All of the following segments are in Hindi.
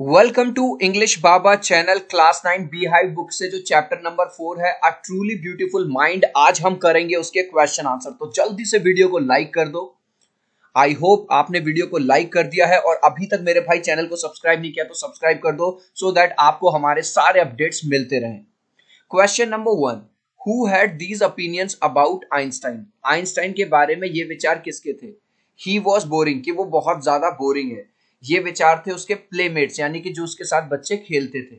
Welcome to English Baba channel class nine beehive book से, जो चैप्टर नंबर फोर है अ ट्रूली ब्यूटीफुल माइंड आज हम करेंगे उसके क्वेश्चन आंसर तो जल्दी से वीडियो को लाइक कर दो। आई होप आपने वीडियो को लाइक कर दिया है और अभी तक मेरे भाई चैनल को सब्सक्राइब नहीं किया तो सब्सक्राइब कर दो सो so दैट आपको हमारे सारे अपडेट्स मिलते रहें। Question number one who had these opinions about Einstein Einstein के बारे में ये विचार किसके थे? ही वॉज़ बोरिंग कि वो बहुत ज़्यादा बोरिंग है। ये विचार थे उसके प्लेमेट्स यानी कि जो उसके साथ बच्चे खेलते थे।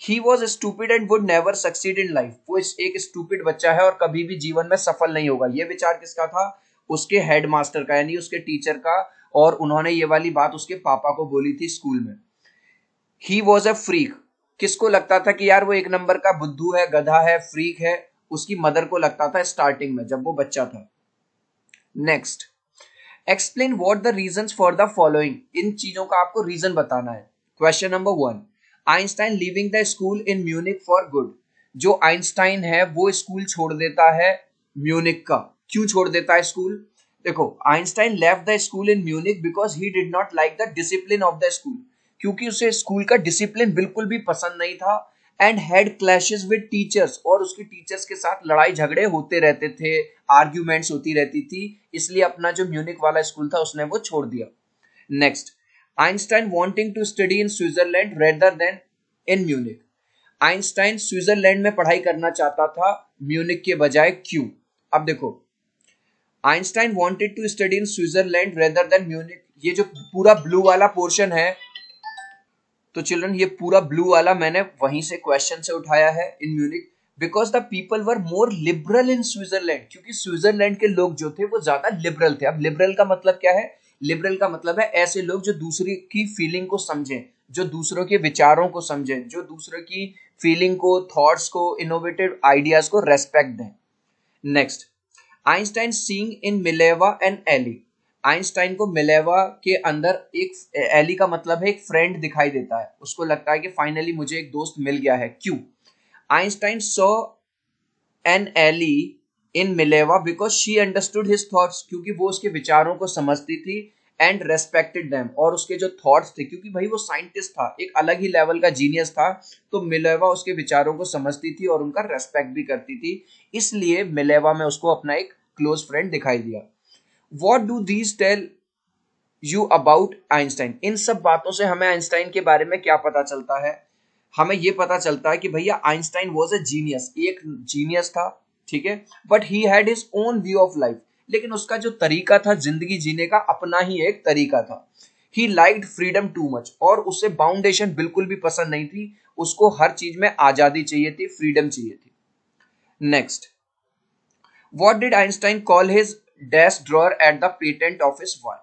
He was stupid and would never succeed in life वो एक स्टूपिड बच्चा है और कभी भी जीवन में सफल नहीं होगा। ये विचार किसका था? उसके हेड मास्टर का, यानी उसके टीचर का, और उन्होंने ये वाली बात उसके पापा को बोली थी स्कूल में। ही वॉज़ अ फ्रीक किसको लगता था कि यार वो एक नंबर का बुद्धू है, गधा है फ्रीक है? उसकी मदर को लगता था स्टार्टिंग में, जब वो बच्चा था। Next explain what the reason for the following इन चीज़ों का आपको रीजन बताना है. Question number one Einstein living the school in Munich for good जो आइंस्टाइन है, वो स्कूल छोड़ देता है म्यूनिक का. क्यों छोड़ देता है स्कूल देखो Einstein left the school in Munich because he did not like the discipline of the school क्योंकि उसे स्कूल का डिसिप्लिन बिल्कुल भी पसंद नहीं था. And had clashes with teachers और उसके टीचर्स के साथ लड़ाई झगड़े होते रहते थे आर्ग्यूमेंट्स होती रहती थी, इसलिए अपना जो म्यूनिक वाला स्कूल था, उसने वो छोड़ दिया। Next Einstein wanting to study in Switzerland rather than in Munich Einstein Switzerland में पढ़ाई करना चाहता था म्यूनिक के बजाय क्यों? अब देखो Einstein wanted to study in Switzerland rather than Munich ये जो पूरा ब्लू वाला पोर्शन है तो चिल्ड्रन ये पूरा ब्लू वाला मैंने वहीं से क्वेश्चन से उठाया है in Munich because the people were more liberal in Switzerland क्योंकि स्विट्जरलैंड के लोग जो थे वो ज़्यादा लिबरल थे। अब लिबरल का मतलब क्या है? लिबरल का मतलब है ऐसे लोग जो दूसरे की फीलिंग को समझें, जो दूसरों के विचारों को समझें, जो दूसरों की फीलिंग को थॉट्स को इनोवेटिव आइडियाज़ को रेस्पेक्ट दें। Next Einstein seeing in Mileva and ally Einstein को मिलेवा के अंदर एक, एली का मतलब है एक फ्रेंड दिखाई देता है। उसको लगता है कि फाइनली मुझे एक दोस्त मिल गया है। क्यों? Einstein saw an ally in Mileva because she understood his thoughts क्योंकि वो उसके विचारों को समझती थी एंड रेस्पेक्टेड देम और उसके जो थॉट्स थे, क्योंकि भाई वो साइंटिस्ट था, एक अलग ही लेवल का जीनियस था तो मिलेवा उसके विचारों को समझती थी और उनका रेस्पेक्ट भी करती थी। इसलिए मिलेवा में उसको अपना एक क्लोज फ्रेंड दिखाई दिया। What do these tell you about Einstein इन सब बातों से हमें आइंस्टाइन के बारे में क्या पता चलता है? हमें ये पता चलता है कि भैया आइंस्टाइन वॉज़ ए जीनियस एक जीनियस था, ठीक है? But he had his own view of life लेकिन उसका जो तरीका था ज़िंदगी जीने का, अपना ही एक तरीका था। He like freedom too much और उसे बाउंडेशन बिल्कुल भी पसंद नहीं थी। उसको हर चीज़ में आज़ादी चाहिए थी फ्रीडम चाहिए थी। Next what did Einstein call his dash drawer at the patent office why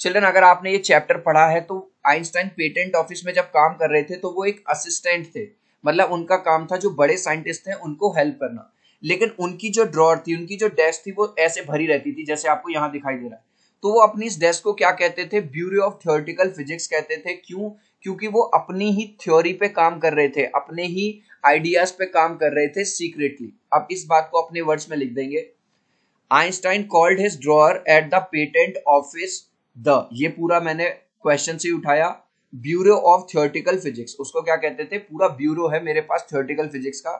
children, अगर आपने ये चैप्टर पढ़ा है तो आइंस्टाइन पेटेंट ऑफ़िस में जब काम कर रहे थे तो वो एक असिस्टेंट थे। मतलब उनका काम था जो बड़े साइंटिस्ट थे उनको हेल्प करना। लेकिन उनकी जो ड्रॉर थी, उनकी जो डेस्क थी, वो ऐसे भरी रहती थी, जैसे आपको यहाँ दिखाई दे रहा है। तो वो अपनी इस डेस्क को क्या कहते थे? ब्यूरो ऑफ़ थियोरटिकल फिजिक्स कहते थे। क्यों? क्योंकि वो अपनी ही थ्योरी पे काम कर रहे थे, अपने ही आइडियाज़ पे काम कर रहे थे सीक्रेटली अब इस बात को अपने वर्ड्स में लिख देंगे। Einstein called his drawer at the patent office the ये पूरा मैंने क्वेश्चन से उठाया। ब्यूरो ऑफ़ थियोरटिकल फिजिक्स उसको क्या कहते थे? पूरा ब्यूरो है मेरे पास थियोरटिकल फिजिक्स का।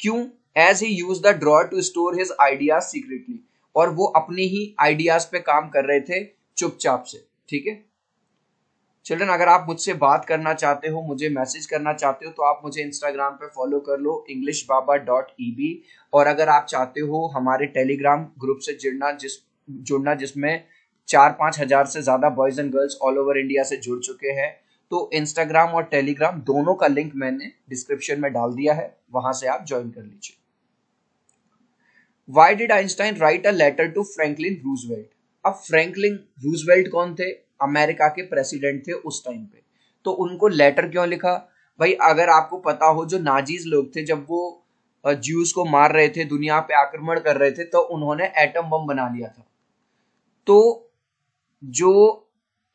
क्यों? As he use the drawer to store his ideas secretly और वो अपने ही आइडियाज़ पे काम कर रहे थे चुपचाप से। ठीक है? चिल्ड्रन अगर आप मुझसे बात करना चाहते हो, मुझे मैसेज करना चाहते हो तो आप मुझे इंस्टाग्राम पे फॉलो कर लो English Baba dot E B और अगर आप चाहते हो, हमारे टेलीग्राम ग्रुप से जुड़ना, जिस, जुड़ना जिसमें चार पाँच हज़ार से ज़्यादा boys and girls all over India से जुड़ चुके हैं तो इंस्टाग्राम और टेलीग्राम दोनों का लिंक मैंने डिस्क्रिप्शन में डाल दिया है, वहाँ से आप ज्वाइन कर लीजिए। Why did Einstein write a letter to Franklin Roosevelt अब फ्रैंकलिन रूजवेल्ट कौन थे? अमेरिका के प्रेसिडेंट थे उस टाइम पे। तो उनको लेटर क्यों लिखा? भाई, अगर आपको पता हो, जो नाजीज लोग थे, जब वो ज्यूस को मार रहे थे, दुनिया पे आक्रमण कर रहे थे तो उन्होंने एटम बम बना लिया था। तो जो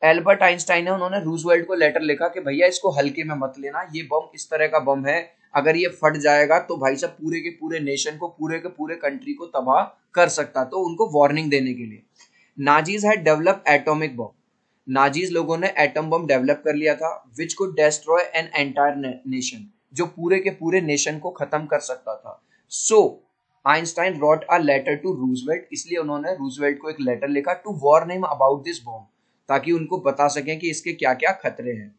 एल्बर्ट आइंस्टाइन है, उन्होंने रूजवेल्ट को लेटर लिखा कि, भैया, इसको हल्के में मत लेना, ये बम इस तरह का बम है, अगर ये फट जाएगा तो भाई साहब, पूरे के पूरे नेशन को, पूरे के पूरे कंट्री को तबाह कर सकता। तो उनको वार्निंग देने के लिए। Nazis had develop atomic bomb Nazis लोगों ने एटम बम डेवलप कर लिया था विच को डेस्ट्रॉय एन एंटायर नेशन जो पूरे के पूरे नेशन को खत्म कर सकता था। So Einstein wrote a letter to Roosevelt इसलिए उन्होंने रूजवेल्ट को एक लेटर लिखा to warn them about this bomb ताकि उनको बता सकें कि इसके क्या क्या खतरे हैं।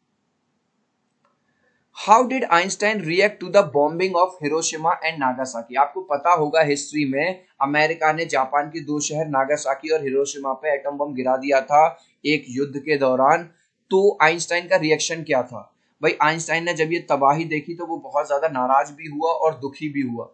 How did Einstein react to the bombing of Hiroshima and Nagasaki आपको पता होगा हिस्ट्री में, अमेरिका ने जापान के दो शहर नागासाकी और हिरोशिमा पे एटम बम गिरा दिया था। एक युद्ध के दौरान तो आइंस्टाइन का रिएक्शन क्या था? भाई, आइंस्टाइन ने जब ये तबाही देखी तो वो बहुत ज़्यादा नाराज़ भी हुआ और दुखी भी हुआ।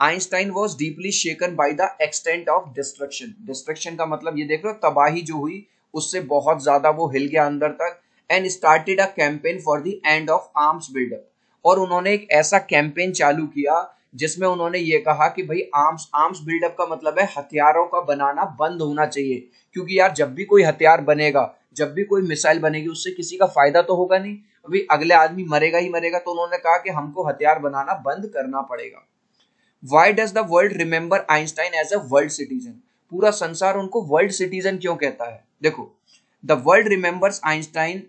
Einstein was deeply shaken by the extent of destruction destruction का मतलब ये देख रहे हो, तबाही जो हुई, उससे बहुत ज़्यादा वो हिल गया अंदर तक and started a campaign for the end of arms buildup और उन्होंने एक ऐसा कैंपेन चालू किया जिसमें उन्होंने ये कहा कि भाई आर्म्स आर्म्स बिल्डअप का मतलब है हथियारों का बनाना बंद होना चाहिए। क्योंकि यार, जब भी कोई हथियार बनेगा, जब भी कोई मिसाइल बनेगी, उससे किसी का फ़ायदा तो होगा नहीं। अभी अगले आदमी मरेगा ही मरेगा तो उन्होंने कहा कि हमको हथियार बनाना बंद करना पड़ेगा। Why does the world remember Einstein as a world citizen पूरा संसार उनको वर्ल्ड सिटीजन क्यों कहता है? देखो the world remembers Einstein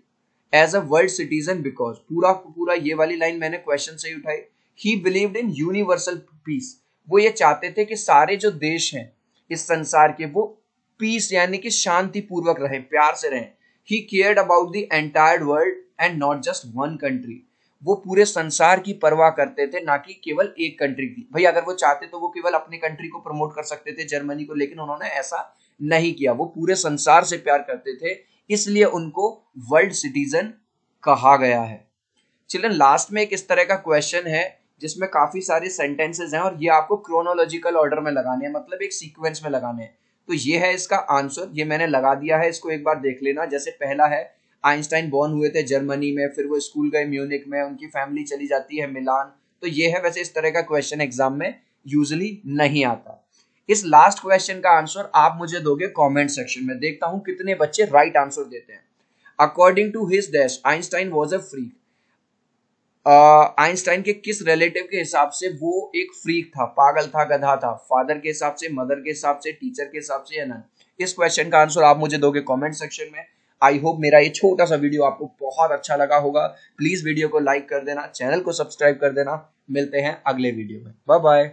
as a world citizen because पूरा पूरा ये वाली लाइन मैंने क्वेश्चन से ही उठाई। He believed in universal peace वो ये चाहते थे कि सारे जो देश हैं, इस संसार के, वो पीस यानी कि शांति पूर्वक रहे, प्यार से रहें। He cared about the entire world and not just one country वो पूरे संसार की परवाह करते थे, ना कि केवल एक कंट्री की। भाई, अगर वो चाहते तो वो केवल अपनी कंट्री को प्रमोट कर सकते थे जर्मनी को, लेकिन उन्होंने ऐसा नहीं किया। वो पूरे संसार से प्यार करते थे, इसलिए उनको वर्ल्ड सिटीजन कहा गया है। चिल्ड्रन लास्ट में एक इस तरह का क्वेश्चन है जिसमें काफ़ी सारे सेंटेंसेस हैं और ये आपको क्रोनोलॉजिकल ऑर्डर में लगाने हैं मतलब एक सीक्वेंस में लगाने हैं। तो ये है इसका आंसर ये मैंने लगा दिया है, इसको एक बार देख लेना। जैसे पहला है आइंस्टाइन बॉर्न हुए थे जर्मनी में, फिर वो स्कूल गए म्यूनिक में, उनकी फैमिली चली जाती है मिलान। तो ये है वैसे इस तरह का क्वेश्चन एग्ज़ाम में यूजली नहीं आता। इस लास्ट क्वेश्चन का आंसर आप मुझे दोगे कमेंट सेक्शन में। देखता हूँ कितने बच्चे राइट right आंसर देते हैं। According to his dash Einstein was a freak Einstein के किस रिलेटिव के हिसाब से वो एक फ्रीक था, पागल था, गधा था? फादर के हिसाब से मदर के हिसाब से टीचर के हिसाब से या नन इस क्वेश्चन का आंसर आप मुझे दोगे कमेंट सेक्शन में। आई होप मेरा ये छोटा सा वीडियो आपको बहुत अच्छा लगा होगा। प्लीज़ वीडियो को लाइक कर देना चैनल को सब्सक्राइब कर देना। मिलते हैं अगले वीडियो में। Bye bye